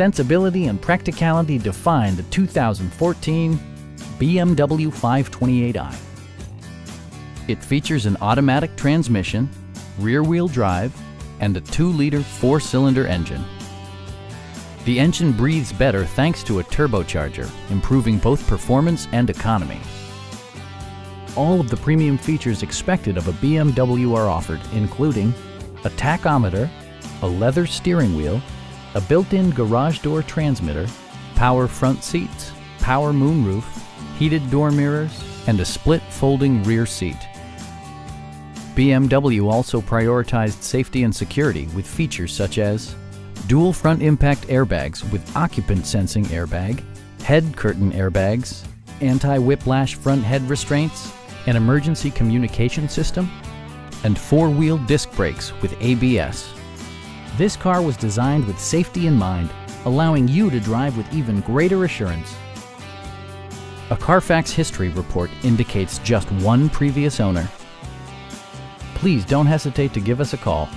sensibility and practicality define the 2014 BMW 528i. It features an automatic transmission, rear-wheel drive, and a 2-liter four-cylinder engine. The engine breathes better thanks to a turbocharger, improving both performance and economy. All of the premium features expected of a BMW are offered, including a tachometer, a leather steering wheel, a built-in garage door transmitter, power front seats, power moonroof, heated door mirrors, and a split folding rear seat. BMW also prioritized safety and security with features such as dual front impact airbags with occupant sensing airbag, head curtain airbags, anti-whiplash front head restraints, an emergency communication system, and four-wheel disc brakes with ABS. This car was designed with safety in mind, allowing you to drive with even greater assurance. A Carfax history report indicates just one previous owner. Please don't hesitate to give us a call